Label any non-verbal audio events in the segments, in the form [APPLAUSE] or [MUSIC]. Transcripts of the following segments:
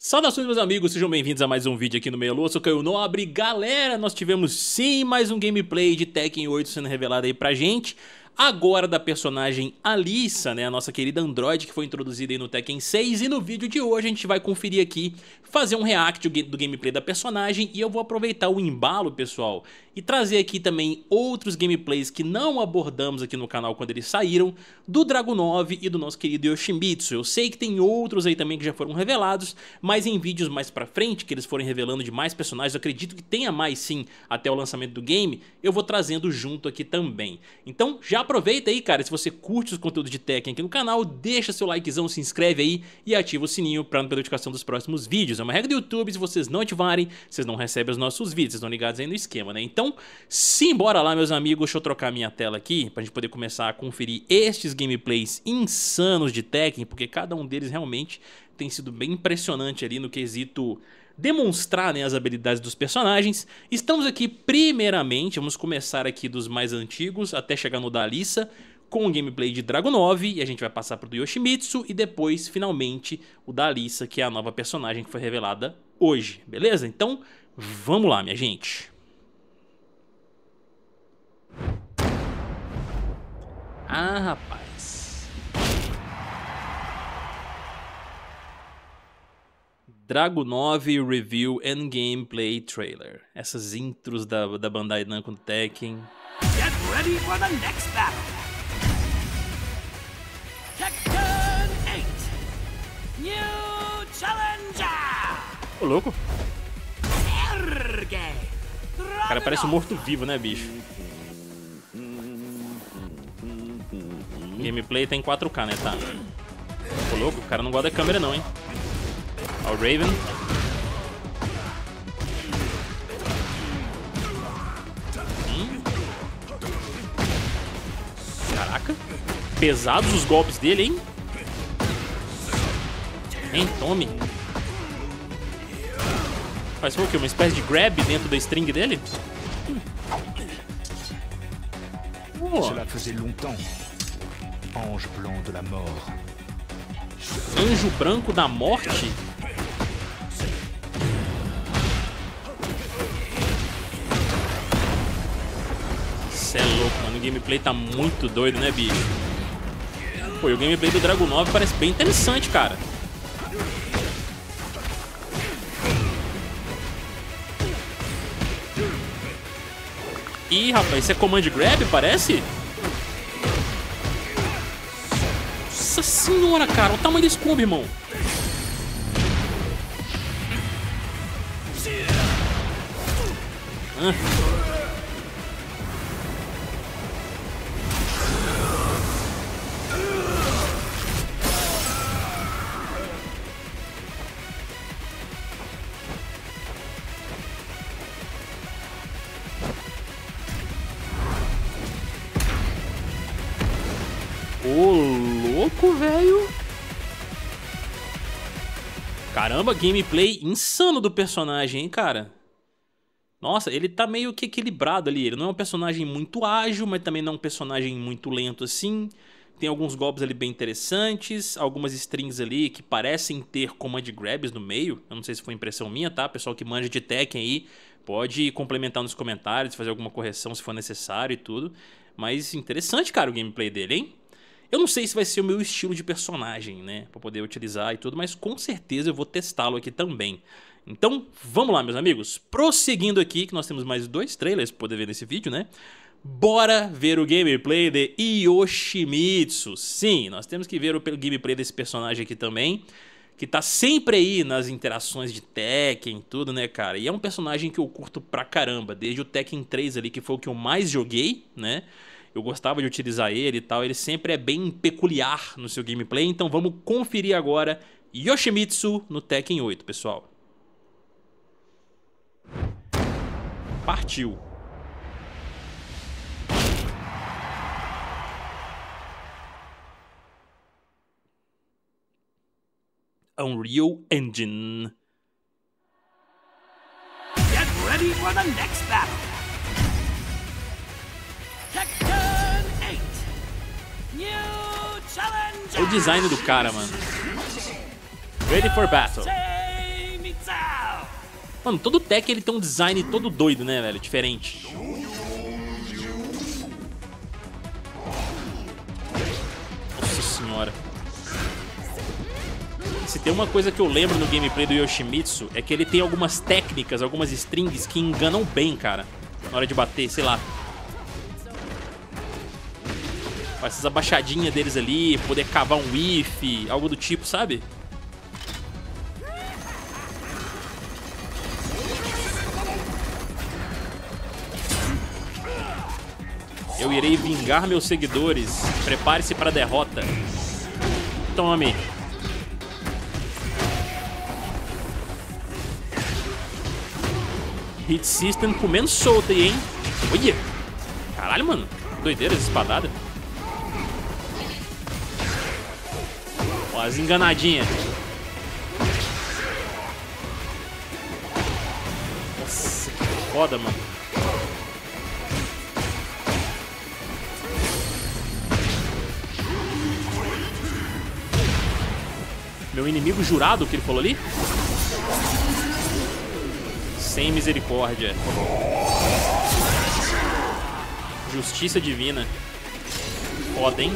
Saudações meus amigos, sejam bem-vindos a mais um vídeo aqui no Meia Lua, sou Caio Nobre. Galera, nós tivemos sim mais um gameplay de Tekken 8 sendo revelado aí pra gente agora da personagem Alissa, né, a nossa querida android que foi introduzida aí no Tekken 6 e no vídeo de hoje a gente vai conferir aqui, fazer um react do gameplay da personagem e eu vou aproveitar o embalo, pessoal, e trazer aqui também outros gameplays que não abordamos aqui no canal quando eles saíram, do Dragon 9 e do nosso querido Yoshimitsu. Eu sei que tem outros aí também que já foram revelados, mas em vídeos mais pra frente, que eles forem revelando de mais personagens, eu acredito que tenha mais sim até o lançamento do game, eu vou trazendo junto aqui também. Então já aproveita aí, cara, se você curte os conteúdos de Tekken aqui no canal, deixa seu likezão, se inscreve aí e ativa o sininho para não perder notificação dos próximos vídeos. É uma regra do YouTube, se vocês não ativarem, vocês não recebem os nossos vídeos, vocês estão ligados aí no esquema, né? Então, simbora lá, meus amigos, deixa eu trocar minha tela aqui pra gente poder começar a conferir estes gameplays insanos de Tekken, porque cada um deles realmente tem sido bem impressionante ali no quesito demonstrar né, as habilidades dos personagens. Estamos aqui primeiramente, vamos começar aqui dos mais antigos até chegar no da Alissa, com o gameplay de Dragon 9 e a gente vai passar pro do Yoshimitsu e depois, finalmente, o da Alissa, que é a nova personagem que foi revelada hoje, beleza? Então, vamos lá, minha gente. Ah, rapaz. Drago 9 Review and Gameplay Trailer. Essas intros da, da Bandai Namco Tekken. Get ready for the next battle. Tekken 8. New Challenger. Ô, louco. O cara parece um morto-vivo, né, bicho? Gameplay tem 4K, né? Tá. Tô louco, o cara não gosta da câmera não, hein? Ó, o Raven. Hum. Caraca. Pesados os golpes dele, hein? Hein, tome. Faz o quê? Uma espécie de grab dentro da string dele? Cela faisait longtemps. Ange blanc de la mort. Anjo branco da morte? O gameplay tá muito doido, né, bicho? Pô, e o gameplay do Dragon 9 parece bem interessante, cara. Ih, rapaz, isso é Command Grab, parece? Nossa senhora, cara. O tamanho desse combo, irmão. Ah. Caramba, gameplay insano do personagem, hein, cara. Nossa, ele tá meio que equilibrado ali. Ele não é um personagem muito ágil, mas também não é um personagem muito lento assim. Tem alguns golpes ali bem interessantes, algumas strings ali que parecem ter command grabs no meio. Eu não sei se foi impressão minha, tá? Pessoal que manja de Tekken aí, pode complementar nos comentários, fazer alguma correção se for necessário e tudo. Mas interessante, cara, o gameplay dele, hein? Eu não sei se vai ser o meu estilo de personagem, né? Pra poder utilizar e tudo, mas com certeza eu vou testá-lo aqui também. Então, vamos lá, meus amigos. Prosseguindo aqui, que nós temos mais dois trailers pra poder ver nesse vídeo, né? Bora ver o gameplay de Yoshimitsu. Sim, nós temos que ver o gameplay desse personagem aqui também. Que tá sempre aí nas interações de Tekken e tudo, né, cara? E é um personagem que eu curto pra caramba. Desde o Tekken 3 ali, que foi o que eu mais joguei, né? Eu gostava de utilizar ele e tal, ele sempre é bem peculiar no seu gameplay, então vamos conferir agora Yoshimitsu no Tekken 8, pessoal. Partiu! Unreal Engine. Get ready for the next battle! O design do cara, mano. Ready for battle. Mano, todo tech ele tem um design todo doido, né, velho? Diferente. Nossa senhora. Se tem uma coisa que eu lembro no gameplay do Yoshimitsu é que ele tem algumas técnicas, algumas strings que enganam bem, cara. Na hora de bater, sei lá. Essas abaixadinhas deles ali, poder cavar um whiff, algo do tipo, sabe? Eu irei vingar meus seguidores. Prepare-se para a derrota. Tome. Hit System comendo solto aí, hein? Olha! Caralho, mano. Doideira essa espadada. Ó, as enganadinhas. Nossa, que foda, mano. Meu inimigo jurado que ele falou ali? sem misericórdia. Justiça divina. Foda, hein?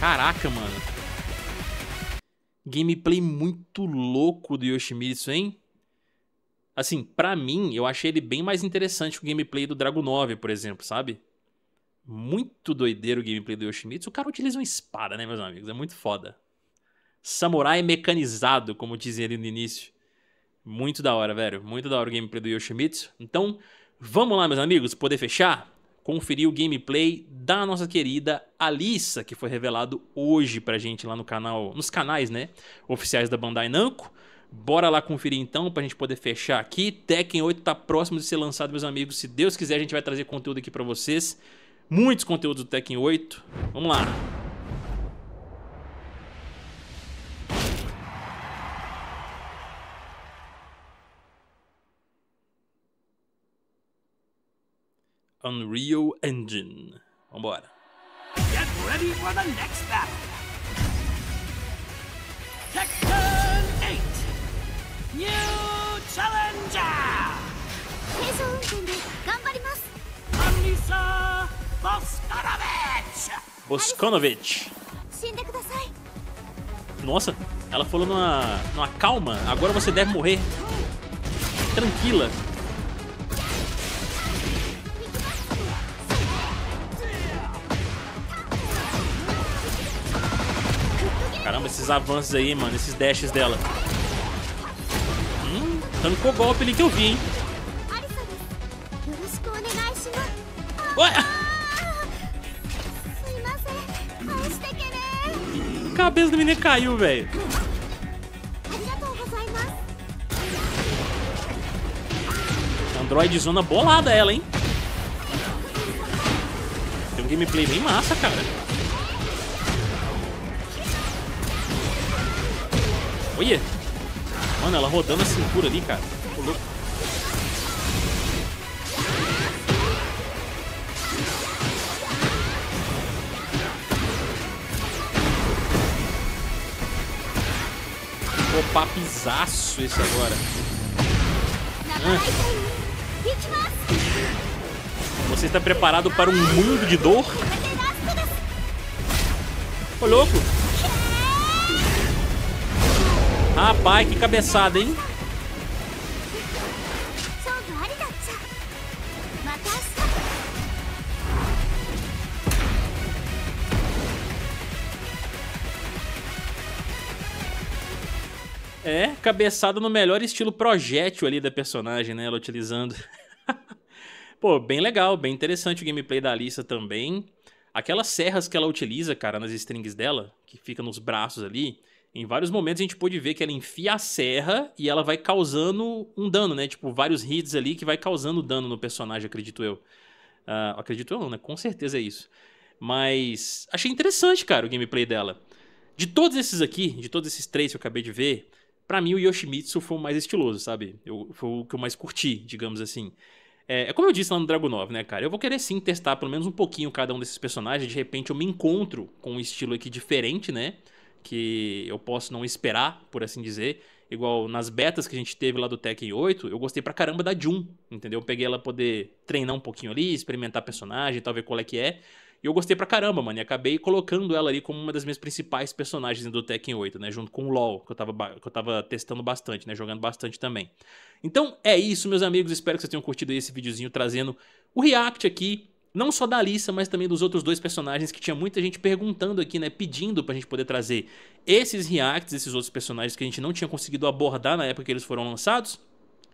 Caraca, mano. Gameplay muito louco do Yoshimitsu, hein? Assim, pra mim, eu achei ele bem mais interessante que o gameplay do Dragon 9, por exemplo, sabe? Muito doideiro o gameplay do Yoshimitsu. O cara utiliza uma espada, né, meus amigos? É muito foda. Samurai mecanizado, como dizia ali no início. Muito da hora, velho. Muito da hora o gameplay do Yoshimitsu. Então, vamos lá, meus amigos, poder fechar? Conferir o gameplay da nossa querida Alissa, que foi revelado hoje pra gente lá no canal, nos canais, né, oficiais da Bandai Namco. Bora lá conferir então pra gente poder fechar aqui. Tekken 8 tá próximo de ser lançado, meus amigos. Se Deus quiser, a gente vai trazer conteúdo aqui pra vocês muitos conteúdos do Tekken 8. Vamos lá. Unreal Engine. Vambora. Get ready for the next battle. Tekken 8. New Challenger. 軽装運転で頑張ります。Alisa Boskonovich. Nossa, ela falou numa, numa calma. Agora você deve morrer. Tranquila. Esses avanços aí, mano. Esses dashes dela. Hum, tancou golpe ali que eu vi, hein. Ué! cabeça do menino caiu, velho. Android zona bolada ela, hein? Tem um gameplay bem massa, cara. Olha! Mano, ela rodando a cintura ali, cara. Tô louco. Pô, papizaço esse agora. Ah. Você está preparado para um mundo de dor? Ô, louco! Rapaz, que cabeçada, hein? É, cabeçada no melhor estilo projétil ali da personagem, né? Ela utilizando. [LAUGHS] Pô, bem legal, bem interessante o gameplay da Alissa também. Aquelas serras que ela utiliza, cara, nas strings dela, que fica nos braços ali, em vários momentos a gente pode ver que ela enfia a serra e ela vai causando um dano, né? Tipo, vários hits ali que vai causando dano no personagem, acredito eu. Uh, acredito eu não, né? Com certeza é isso. Mas achei interessante, cara, o gameplay dela. De todos esses aqui, de todos esses três que eu acabei de ver, para mim o Yoshimitsu foi o mais estiloso, sabe? Eu, foi o que eu mais curti, digamos assim. É, é como eu disse lá no Dragon 9, né, cara? Eu vou querer sim testar pelo menos um pouquinho cada um desses personagens. De repente eu me encontro com um estilo aqui diferente, né? Que eu posso não esperar, por assim dizer. Igual nas betas que a gente teve lá do Tekken 8, eu gostei pra caramba da Jun, entendeu? Eu peguei ela poder treinar um pouquinho ali, experimentar personagem, tal, ver qual é que é. E eu gostei pra caramba, mano. E acabei colocando ela ali como uma das minhas principais personagens do Tekken 8, né? Junto com o LoL, que eu tava, que eu tava testando bastante, né? Jogando bastante também. Então é isso, meus amigos. Espero que vocês tenham curtido esse videozinho trazendo o react aqui. Não só da Alissa, mas também dos outros dois personagens que tinha muita gente perguntando aqui, né? Pedindo pra gente poder trazer esses reacts, esses outros personagens que a gente não tinha conseguido abordar na época que eles foram lançados.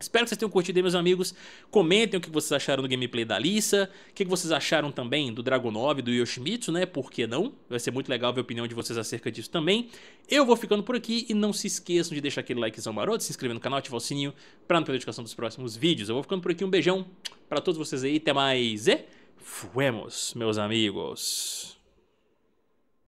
Espero que vocês tenham curtido aí, meus amigos. Comentem o que vocês acharam do gameplay da Alissa. O que vocês acharam também do Dragon 9, do Yoshimitsu, né? Por que não? Vai ser muito legal ver a opinião de vocês acerca disso também. Eu vou ficando por aqui e não se esqueçam de deixar aquele likezão maroto, se inscrever no canal, ativar o sininho para não perder a notificação dos próximos vídeos. Eu vou ficando por aqui. Um beijão para todos vocês aí. Até mais e fuemos, meus amigos.